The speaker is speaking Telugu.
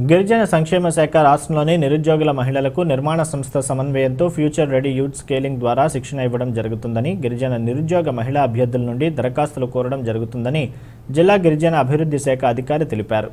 గిరిజన సంక్షేమ శాఖ రాష్ట్రంలోని నిరుద్యోగుల మహిళలకు నిర్మాణ సంస్థ సమన్వయంతో ఫ్యూచర్ రెడీ యూత్ స్కేలింగ్ ద్వారా శిక్షణ ఇవ్వడం జరుగుతుందని గిరిజన నిరుద్యోగ మహిళా అభ్యర్థుల నుండి దరఖాస్తులు కోరడం జరుగుతుందని జిల్లా గిరిజన అభివృద్ధి శాఖ అధికారి తెలిపారు.